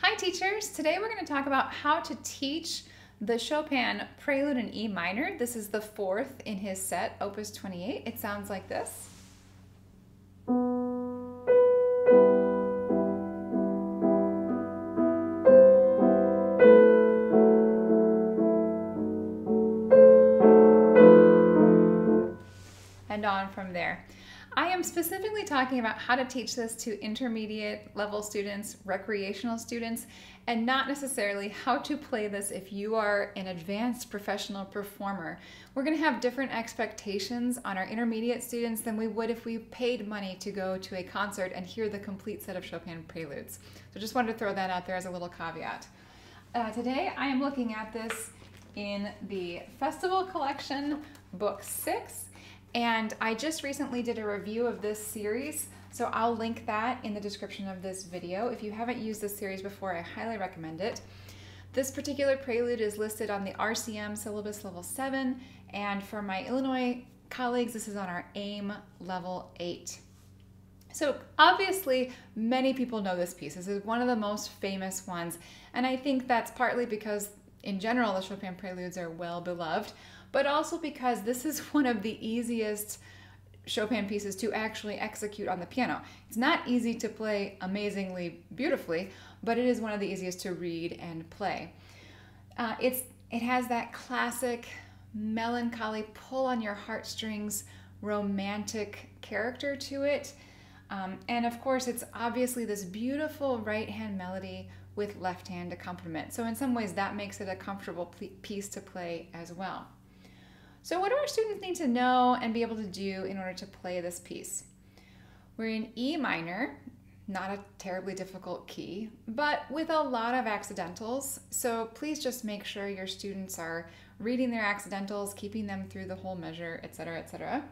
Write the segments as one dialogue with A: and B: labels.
A: Hi teachers! Today we're going to talk about how to teach the Chopin Prelude in E minor. This is the fourth in his set, Opus 28. It sounds like this. And on from there. I am specifically talking about how to teach this to intermediate level students, recreational students, and not necessarily how to play this if you are an advanced professional performer. We're going to have different expectations on our intermediate students than we would if we paid money to go to a concert and hear the complete set of Chopin preludes. So just wanted to throw that out there as a little caveat. Uh, today I am looking at this in the Festival Collection, Book 6, and I just recently did a review of this series, so I'll link that in the description of this video. If you haven't used this series before, I highly recommend it. This particular prelude is listed on the RCM syllabus level 7, and for my Illinois colleagues, this is on our AIM level 8. So obviously, many people know this piece. This is one of the most famous ones, and I think that's partly because in general, the Chopin preludes are well beloved, but also because this is one of the easiest Chopin pieces to actually execute on the piano. It's not easy to play amazingly beautifully, but it is one of the easiest to read and play. Uh, it's it has that classic melancholy pull on your heartstrings romantic character to it. Um, and of course, it's obviously this beautiful right hand melody with left hand accompaniment. So, in some ways, that makes it a comfortable piece to play as well. So what do our students need to know and be able to do in order to play this piece? We're in E minor, not a terribly difficult key, but with a lot of accidentals. So please just make sure your students are reading their accidentals, keeping them through the whole measure, etc., etc.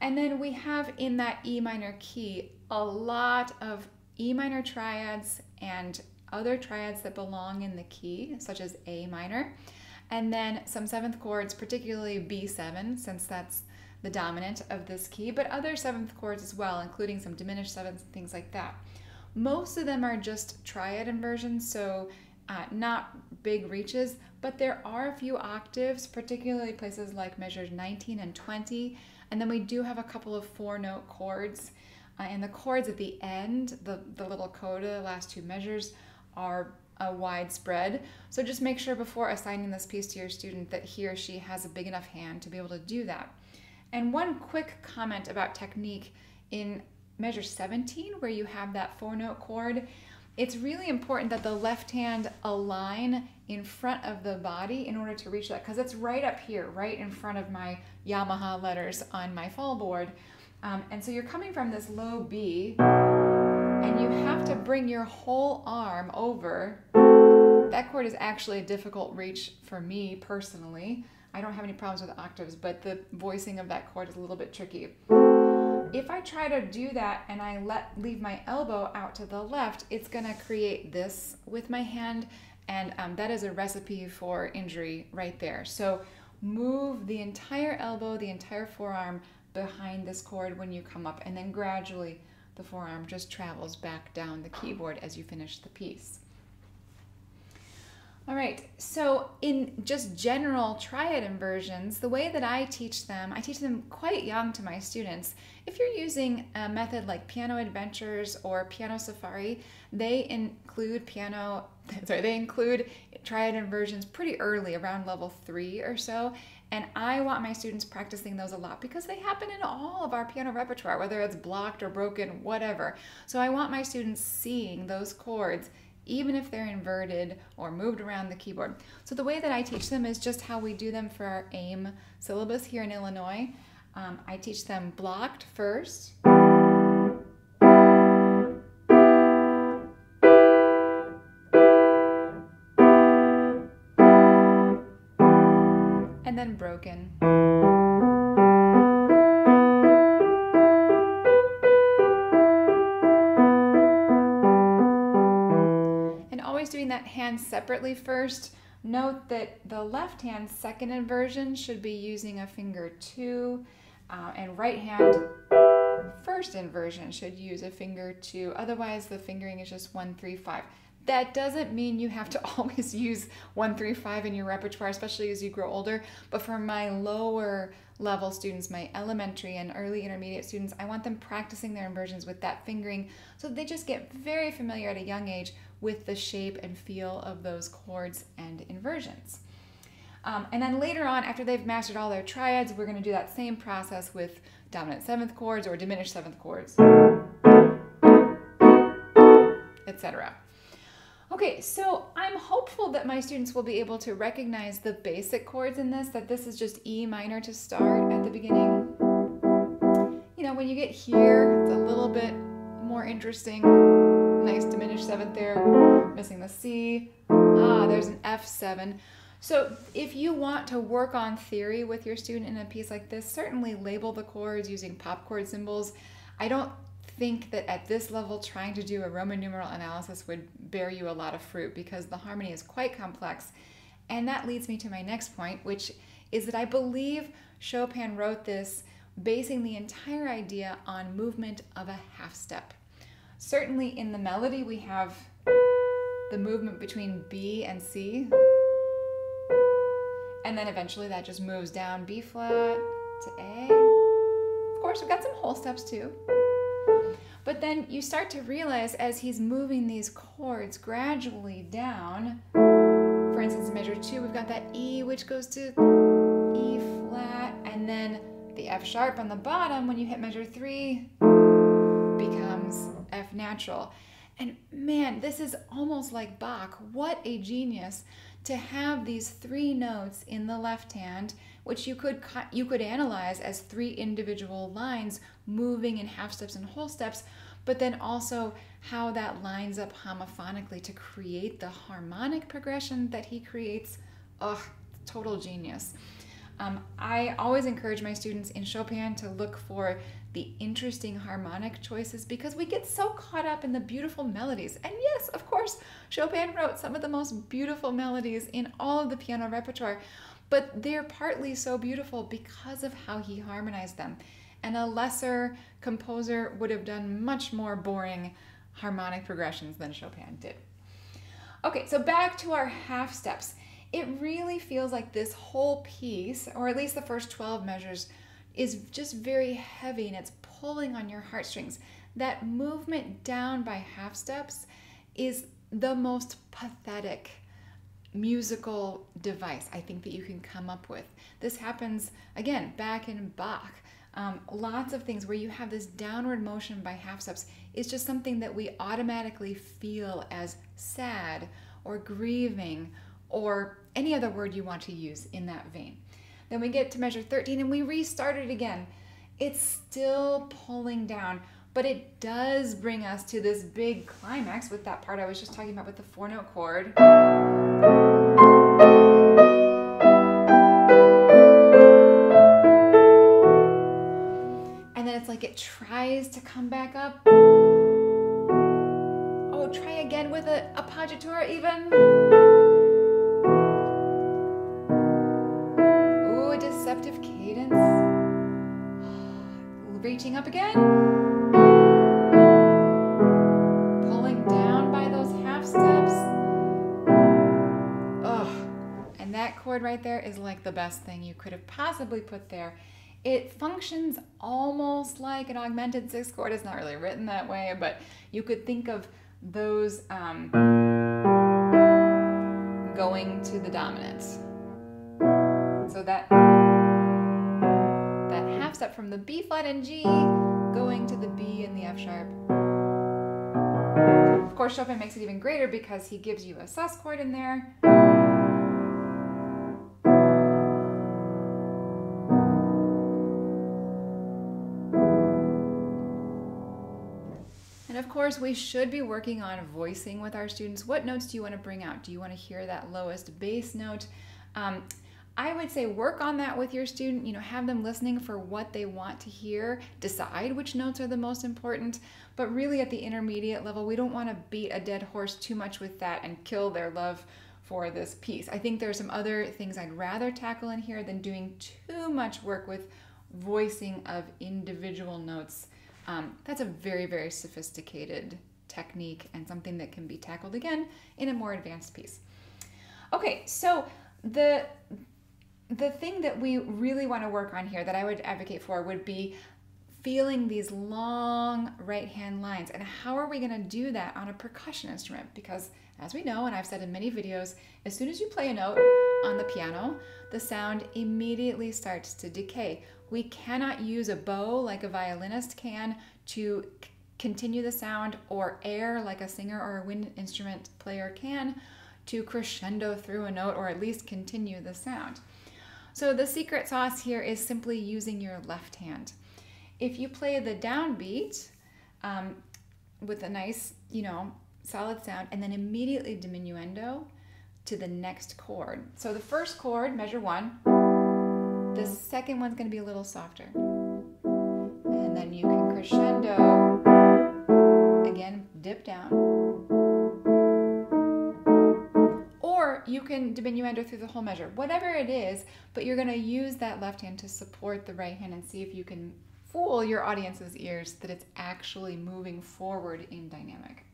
A: And then we have in that E minor key a lot of E minor triads and other triads that belong in the key, such as A minor and then some seventh chords, particularly B7, since that's the dominant of this key, but other seventh chords as well, including some diminished sevenths and things like that. Most of them are just triad inversions, so uh, not big reaches, but there are a few octaves, particularly places like measures 19 and 20. And then we do have a couple of four note chords. Uh, and the chords at the end, the, the little coda, the last two measures, are a widespread. So just make sure before assigning this piece to your student that he or she has a big enough hand to be able to do that. And one quick comment about technique in measure 17, where you have that four note chord, it's really important that the left hand align in front of the body in order to reach that, because it's right up here, right in front of my Yamaha letters on my fall board. Um, and so you're coming from this low B, and you have to bring your whole arm over. That chord is actually a difficult reach for me personally. I don't have any problems with octaves, but the voicing of that chord is a little bit tricky. If I try to do that and I let leave my elbow out to the left, it's gonna create this with my hand, and um, that is a recipe for injury right there. So move the entire elbow, the entire forearm behind this chord when you come up, and then gradually the forearm just travels back down the keyboard as you finish the piece. All right, so in just general triad inversions, the way that I teach them, I teach them quite young to my students. If you're using a method like Piano Adventures or Piano Safari, they include piano, sorry, they include triad inversions pretty early, around level three or so. And I want my students practicing those a lot because they happen in all of our piano repertoire, whether it's blocked or broken, whatever. So I want my students seeing those chords even if they're inverted or moved around the keyboard. So the way that I teach them is just how we do them for our AIM syllabus here in Illinois. Um, I teach them blocked first. And then broken. And always doing that hand separately first, note that the left hand second inversion should be using a finger two, uh, and right hand first inversion should use a finger two. Otherwise, the fingering is just one, three, five. That doesn't mean you have to always use 135 in your repertoire, especially as you grow older. But for my lower level students, my elementary and early intermediate students, I want them practicing their inversions with that fingering so they just get very familiar at a young age with the shape and feel of those chords and inversions. Um, and then later on, after they've mastered all their triads, we're going to do that same process with dominant seventh chords or diminished seventh chords, etc. Okay, so I'm hopeful that my students will be able to recognize the basic chords in this, that this is just E minor to start at the beginning. You know, when you get here, it's a little bit more interesting. Nice diminished seventh there, missing the C. Ah, there's an F7. So if you want to work on theory with your student in a piece like this, certainly label the chords using pop chord symbols. I don't think that at this level trying to do a Roman numeral analysis would bear you a lot of fruit because the harmony is quite complex. And that leads me to my next point, which is that I believe Chopin wrote this basing the entire idea on movement of a half step. Certainly in the melody, we have the movement between B and C. And then eventually that just moves down B flat to A. Of course, we've got some whole steps too. But then you start to realize as he's moving these chords gradually down, for instance, in measure two, we've got that E, which goes to E flat, and then the F sharp on the bottom, when you hit measure three, becomes F natural. And man, this is almost like Bach. What a genius to have these three notes in the left hand, which you could you could analyze as three individual lines moving in half steps and whole steps, but then also how that lines up homophonically to create the harmonic progression that he creates. Ugh, total genius. Um, I always encourage my students in Chopin to look for the interesting harmonic choices because we get so caught up in the beautiful melodies. And yes, of course, Chopin wrote some of the most beautiful melodies in all of the piano repertoire, but they're partly so beautiful because of how he harmonized them. And a lesser composer would have done much more boring harmonic progressions than Chopin did. Okay, so back to our half steps. It really feels like this whole piece, or at least the first 12 measures, is just very heavy and it's pulling on your heartstrings. That movement down by half steps is the most pathetic musical device I think that you can come up with. This happens again back in Bach. Um, lots of things where you have this downward motion by half steps is just something that we automatically feel as sad or grieving or any other word you want to use in that vein. Then we get to measure 13 and we restart it again. It's still pulling down, but it does bring us to this big climax with that part I was just talking about with the four note chord. And then it's like it tries to come back up. Oh, try again with a appoggiatura even. Reaching up again. Pulling down by those half steps. Ugh. And that chord right there is like the best thing you could have possibly put there. It functions almost like an augmented sixth chord. It's not really written that way, but you could think of those um, going to the dominant. So that from the B flat and G going to the B and the F sharp. Of course, Chopin makes it even greater because he gives you a sus chord in there. And of course, we should be working on voicing with our students. What notes do you want to bring out? Do you want to hear that lowest bass note? Um, I would say work on that with your student, you know, have them listening for what they want to hear, decide which notes are the most important, but really at the intermediate level, we don't want to beat a dead horse too much with that and kill their love for this piece. I think there are some other things I'd rather tackle in here than doing too much work with voicing of individual notes. Um, that's a very, very sophisticated technique and something that can be tackled again in a more advanced piece. Okay, so the the thing that we really want to work on here that I would advocate for would be feeling these long right hand lines. And how are we going to do that on a percussion instrument? Because as we know, and I've said in many videos, as soon as you play a note on the piano, the sound immediately starts to decay. We cannot use a bow like a violinist can to continue the sound or air like a singer or a wind instrument player can to crescendo through a note or at least continue the sound. So the secret sauce here is simply using your left hand. If you play the downbeat um, with a nice, you know, solid sound and then immediately diminuendo to the next chord. So the first chord, measure one, the second one's going to be a little softer. And then you can crescendo, again, dip down you can diminuendo through the whole measure, whatever it is, but you're going to use that left hand to support the right hand and see if you can fool your audience's ears that it's actually moving forward in dynamic.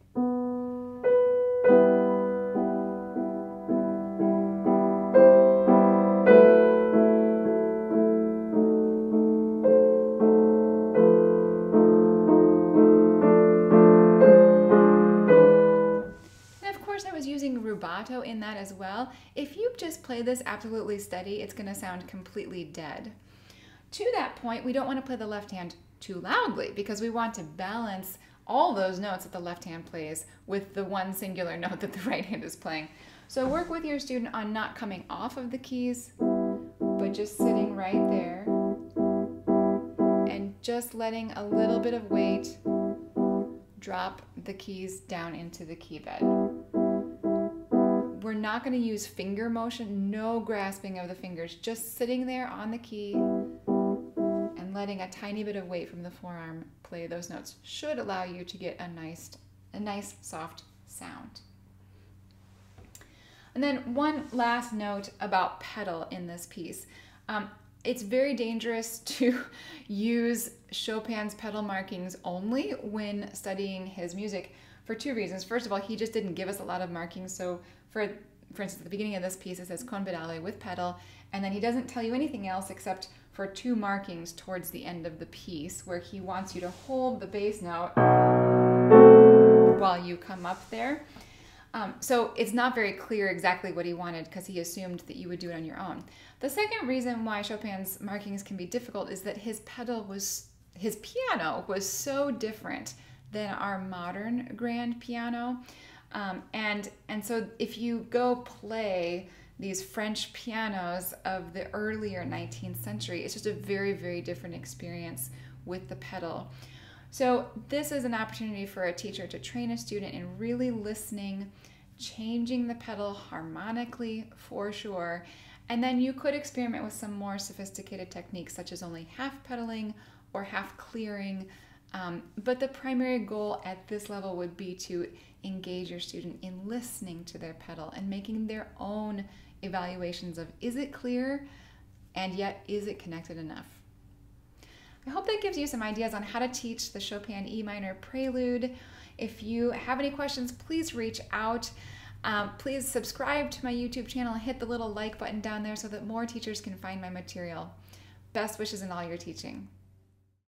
A: As well. If you just play this absolutely steady, it's going to sound completely dead. To that point, we don't want to play the left hand too loudly because we want to balance all those notes that the left hand plays with the one singular note that the right hand is playing. So work with your student on not coming off of the keys, but just sitting right there and just letting a little bit of weight drop the keys down into the key bed we're not going to use finger motion, no grasping of the fingers, just sitting there on the key and letting a tiny bit of weight from the forearm play those notes should allow you to get a nice, a nice soft sound. And then one last note about pedal in this piece. Um, it's very dangerous to use Chopin's pedal markings only when studying his music for two reasons. First of all, he just didn't give us a lot of markings, so for for instance, at the beginning of this piece, it says con pedale with pedal, and then he doesn't tell you anything else except for two markings towards the end of the piece where he wants you to hold the bass note while you come up there. Um, so it's not very clear exactly what he wanted because he assumed that you would do it on your own. The second reason why Chopin's markings can be difficult is that his pedal was, his piano was so different than our modern grand piano. Um, and and so if you go play these French pianos of the earlier 19th century, it's just a very very different experience with the pedal. So this is an opportunity for a teacher to train a student in really listening, changing the pedal harmonically for sure. And then you could experiment with some more sophisticated techniques such as only half pedaling or half clearing. Um, but the primary goal at this level would be to engage your student in listening to their pedal and making their own evaluations of is it clear and yet is it connected enough. I hope that gives you some ideas on how to teach the Chopin E minor prelude. If you have any questions, please reach out. Um, please subscribe to my YouTube channel hit the little like button down there so that more teachers can find my material. Best wishes in all your teaching.